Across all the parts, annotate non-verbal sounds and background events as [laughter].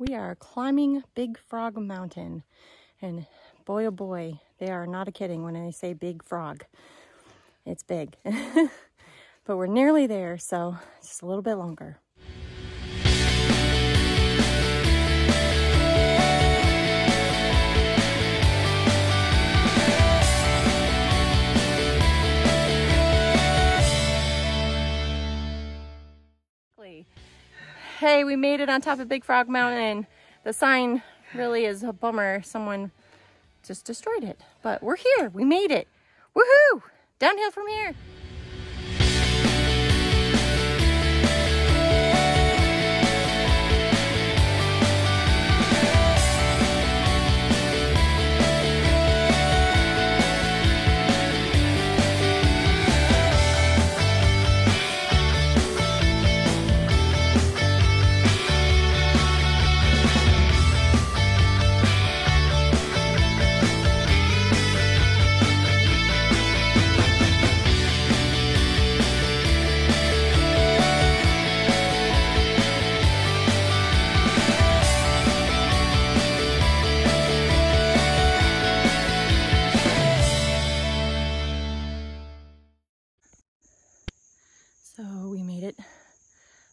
We are climbing Big Frog Mountain. And boy, oh boy, they are not a kidding when they say Big Frog. It's big. [laughs] but we're nearly there, so just a little bit longer. Hey, we made it on top of Big Frog Mountain. The sign really is a bummer. Someone just destroyed it. But we're here. We made it. Woohoo! Downhill from here.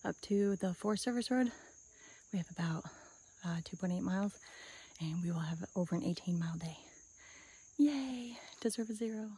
Up to the Forest Service Road. We have about uh, 2.8 miles and we will have over an 18 mile day. Yay, deserve a zero.